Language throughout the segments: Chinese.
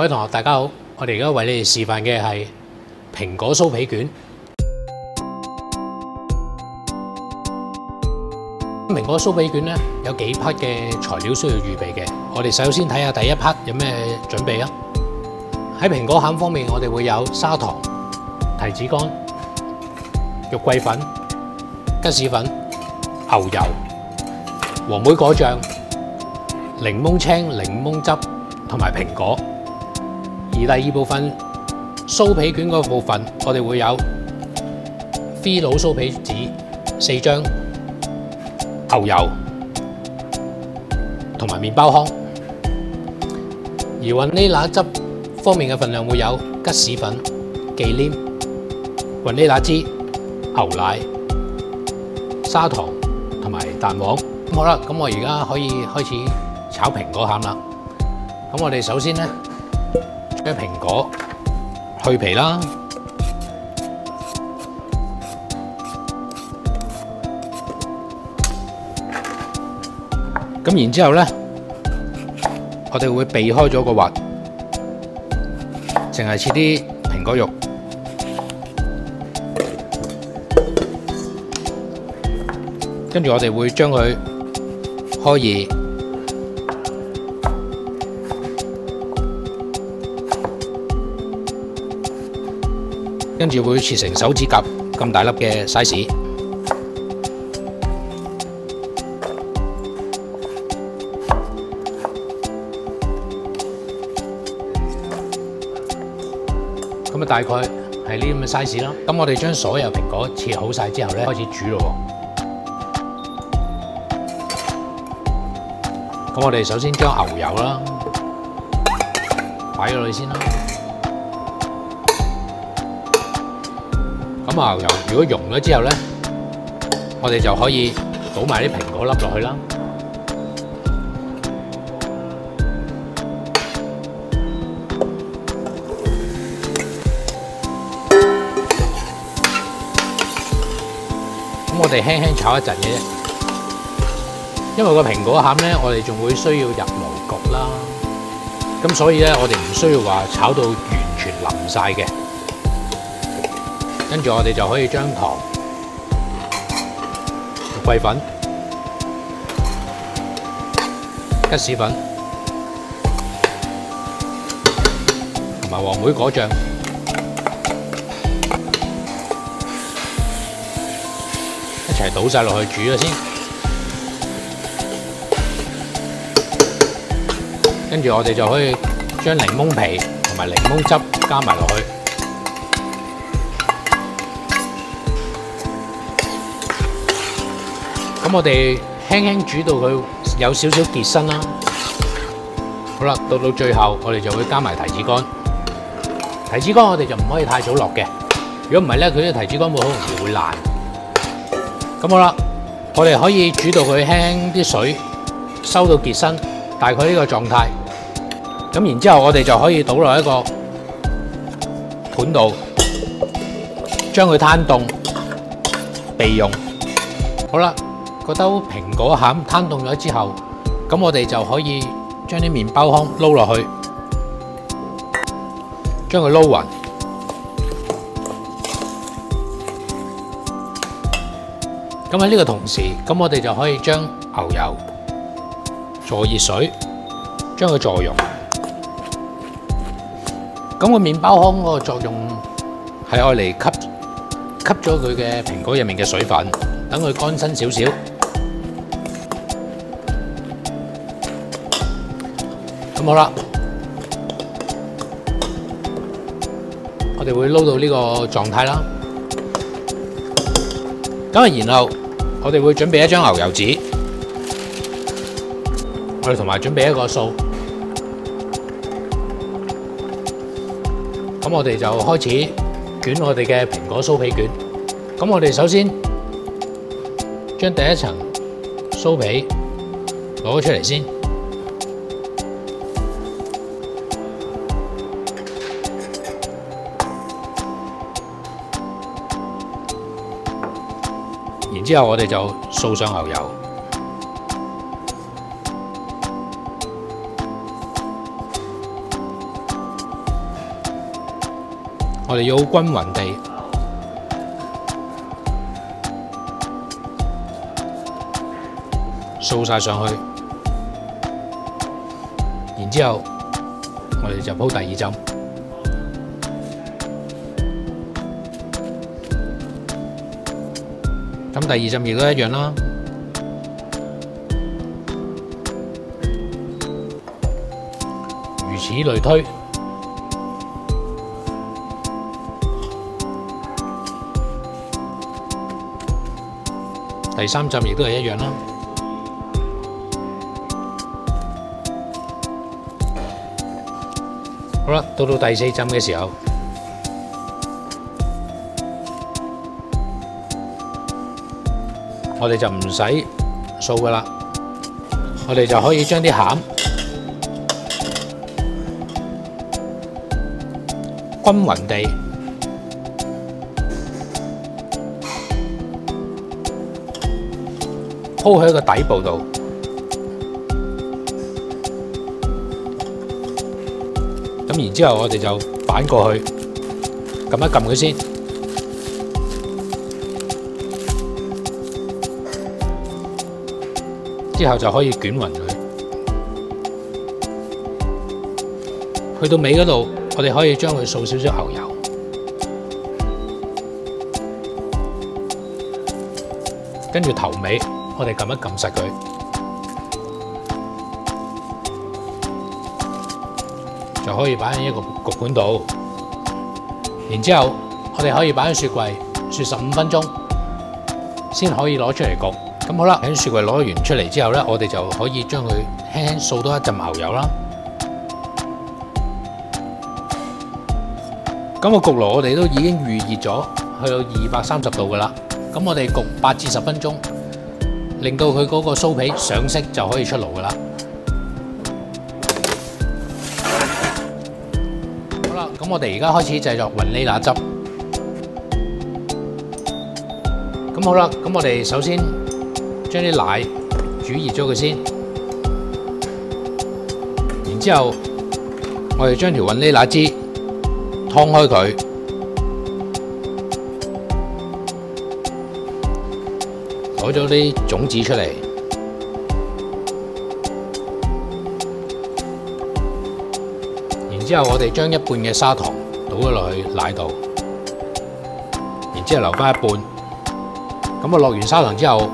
各位同學，大家好！我哋而家為你哋示範嘅係蘋果酥皮卷。蘋果酥皮卷咧有幾 part 嘅材料需要預備嘅。我哋首先睇下第一 part 有咩準備啊？喺蘋果餡方面，我哋會有砂糖、提子乾、肉桂粉、吉士粉、牛油、黃莓果醬、檸檬青、檸檬汁同埋蘋果。而第二部分酥皮卷嗰部分，我哋會有飛佬酥皮紙四張、牛油同埋麵包糠。而雲呢拿汁方面嘅份量會有吉士粉、忌廉、雲呢拿汁、牛奶、砂糖同埋蛋黃。好啦，咁我而家可以開始炒蘋果餡啦。咁我哋首先咧〜將蘋果去皮啦，咁然之後咧，我哋會避開咗個核，淨係切啲蘋果肉，跟住我哋會將佢開二。跟住會切成手指甲咁大粒嘅 size。咁啊，大概係呢咁嘅 size 啦。咁我哋將所有蘋果切好晒之後咧，開始煮咯。咁我哋首先將牛油啦擺咗落去先啦。咁牛油如果溶咗之後咧，我哋就可以倒埋啲蘋果粒落去啦。咁我哋輕輕炒一陣嘅啫，因為個蘋果餡咧，我哋仲會需要入爐焗啦。咁所以咧，我哋唔需要話炒到完全腍晒嘅。跟住我哋就可以將糖、桂粉、吉士粉同埋黃莓果醬一齊倒晒落去煮咗先，跟住我哋就可以將檸檬皮同埋檸檬汁加埋落去。咁我哋輕輕煮到佢有少少結身啦。好啦，到到最後我哋就會加埋提子乾。提子乾我哋就唔可以太早落嘅，如果唔係咧，佢啲提子乾會好容易會爛。咁好啦，我哋可以煮到佢輕啲水收到結身，大概呢個狀態。咁然之後我哋就可以倒落一個盤度，將佢攤凍備用。好啦。個兜蘋果餡攤凍咗之後，咁我哋就可以將啲麵包糠撈落去，將佢撈勻。咁喺呢個同時，咁我哋就可以將牛油坐熱水，將佢坐溶。咁個麵包糠嗰個作用係愛嚟吸吸咗佢嘅蘋果入面嘅水分，等佢乾身少少。咁好啦，我哋會撈到呢個狀態啦。咁啊，然後我哋會準備一張牛油紙，我哋同埋準備一個掃。咁我哋就開始捲我哋嘅蘋果酥皮卷。咁我哋首先將第一層酥皮攞出嚟先。之後，我哋就掃上牛油，我哋要均勻地掃晒上去，然之後我哋就鋪第二針。第二針亦都一樣啦。如此類推。第三浸亦都係一樣啦。好啦，到到第四浸嘅時候，我哋就唔使掃噶啦，我哋就可以將啲餡均勻地鋪喺個底部度，咁然之後我哋就反過去，撳一撳佢先，之後就可以捲勻佢。去到尾嗰度，我哋可以將佢掃少少牛油，跟住頭尾。我哋撳一撳實佢，就可以擺喺一個焗管度。然之後，我哋可以擺喺雪櫃雪十五分鐘，先可以攞出嚟焗。咁好啦，喺雪櫃攞完出嚟之後咧，我哋就可以將佢輕輕掃多一陣牛油啦。咁個焗爐我哋都已經預熱咗，去到二百三十度噶啦。咁我哋焗八至十分鐘。令到佢嗰個酥皮上色就可以出爐噶啦。好啦，咁我哋而家開始製作雲呢拿汁。咁好啦，咁我哋首先將啲奶煮熱咗佢先，然之後我哋將條雲呢奶汁劏開佢。攞咗啲種子出嚟，然之後我哋將一半嘅砂糖倒咗落去奶度，然之後留翻一半。咁啊落完砂糖之後，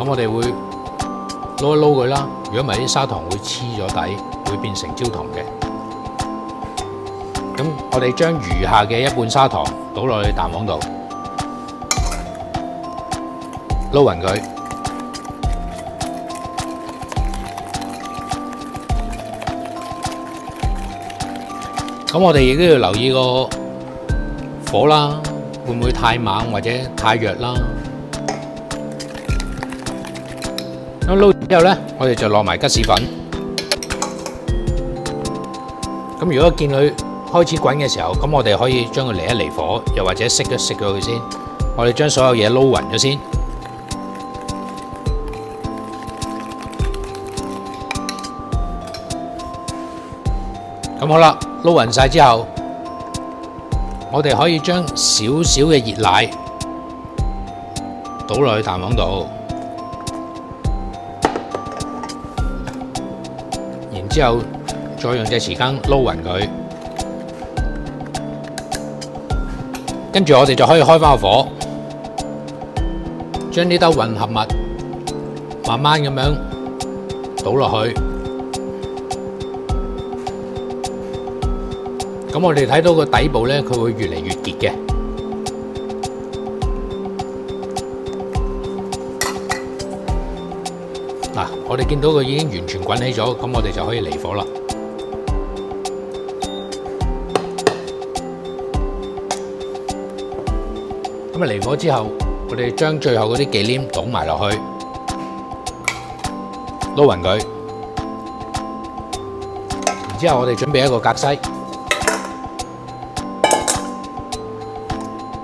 咁我哋會撈一撈佢啦。如果唔係啲砂糖會黐咗底，會變成焦糖嘅。咁我哋將餘下嘅一半砂糖倒落去蛋黃度。撈勻佢，咁我哋亦都要留意個火啦，會唔會太猛或者太弱啦？咁撈完之後咧，我哋就落埋吉士粉。咁如果見佢開始滾嘅時候，咁我哋可以將佢离一离火，又或者熄一熄咗佢先。我哋將所有嘢撈勻咗先。咁好啦，撈勻晒之後，我哋可以將少少嘅熱奶倒落去蛋黄度，之後再用隻匙羹撈勻佢，跟住我哋就可以開翻個火，將呢兜混合物慢慢咁樣倒落去。咁我哋睇到個底部咧，佢會越嚟越結嘅。我哋見到佢已經完全滾起咗，咁我哋就可以離火啦。咁啊，離火之後，我哋將最後嗰啲忌廉倒埋落去，撈勻佢。然之後，我哋準備一個格西。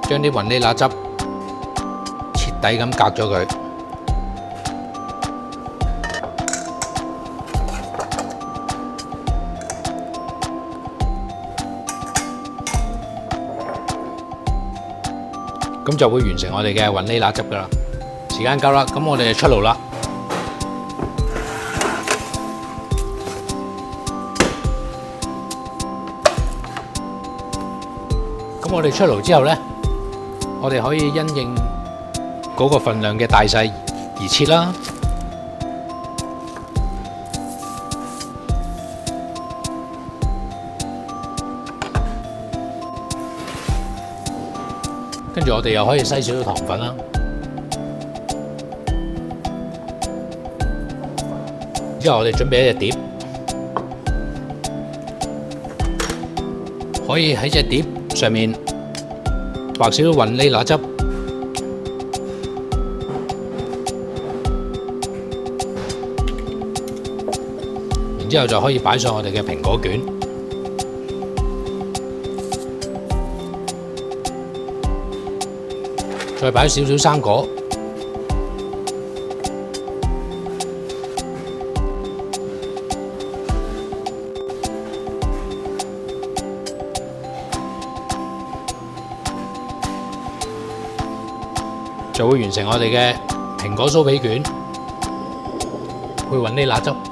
將啲雲呢拿汁徹底咁隔咗佢，咁就會完成我哋嘅雲呢拿汁噶啦。時間夠啦，咁我哋就出爐啦。咁我哋出爐之後咧，我哋可以因應嗰個份量嘅大細而切啦。跟住我哋又可以篩少少糖粉啦。之後我哋準備一隻碟，可以喺隻碟上面畫少少雲呢拿汁，然之後就可以擺上我哋嘅蘋果卷。再擺少少生果，就會完成我哋嘅蘋果酥皮卷配揾啲辣汁。